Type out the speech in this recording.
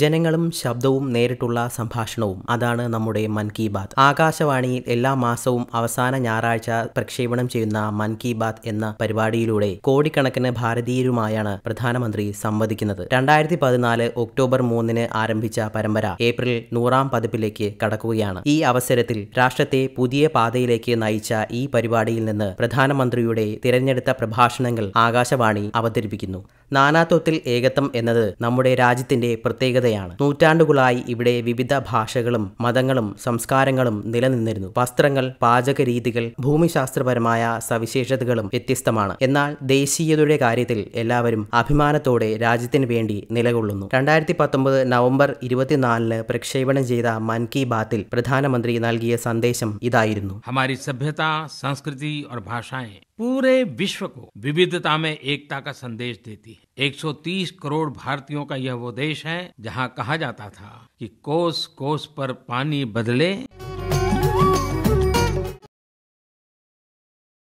ജനങ്ങളും ശബ്ദവും നേരിട്ടുള്ള സംഭാഷണവും. അതാണ് നമ്മുടെ മൻ കി ബാത്. ആകാശവാണിയിൽ എല്ലാ മാസവും അവസാന ഞായറാഴ്ച പ്രക്ഷേപണം ചെയ്യുന്ന മൻ കി ബാത് എന്ന പരിപാടിയിലൂടെ കോടിക്കണക്കിന് ഭാരതീയരുമായാണ് പ്രധാനമന്ത്രി സംവദിക്കുന്നത്. രണ്ടായിരത്തി പതിനാല് ഒക്ടോബർ മൂന്നിന് ആരംഭിച്ച പരമ്പര ഏപ്രിൽ നൂറാം പതിപ്പിലേക്ക് കടക്കുകയാണ്. ഈ അവസരത്തിൽ രാഷ്ട്രത്തെ പുതിയ പാതയിലേക്ക് നയിച്ച ഈ പരിപാടിയിൽ നിന്ന് പ്രധാനമന്ത്രിയുടെ തിരഞ്ഞെടുത്ത പ്രഭാഷണങ്ങൾ ആകാശവാണി അവതരിപ്പിക്കുന്നു. നാനാത്വത്തിൽ ഏകത്വം എന്നത് നമ്മുടെ രാജ്യത്തിന്റെ പ്രത്യേകതയാണ് നൂറ്റാണ്ടുകളായി ഇവിടെ വിവിധ ഭാഷകളും മതങ്ങളും സംസ്കാരങ്ങളും നിലനിന്നിരുന്നു വസ്ത്രങ്ങൾ പാചക രീതികൾ ഭൂമിശാസ്ത്രപരമായ സവിശേഷതകളും വ്യത്യസ്തമാണ് എന്നാൽ ദേശീയതയുടെ കാര്യത്തിൽ എല്ലാവരും അഭിമാനത്തോടെ രാജ്യത്തിന് വേണ്ടി നിലകൊള്ളുന്നു രണ്ടായിരത്തി പത്തൊമ്പത് നവംബർ ഇരുപത്തിനാലിന് പ്രക്ഷേപണം ചെയ്ത മൻ കി ബാത്തിൽ പ്രധാനമന്ത്രി നൽകിയ സന്ദേശം ഇതായിരുന്നു हमारी सभ्यता संस्कृति और भाषाएं पूरे विश्व को विविधता में एकता का संदेश देती है 130 करोड़ भारतीयों का यह वो देश है जहाँ कहा जाता था कि कोस कोस पर पानी बदले।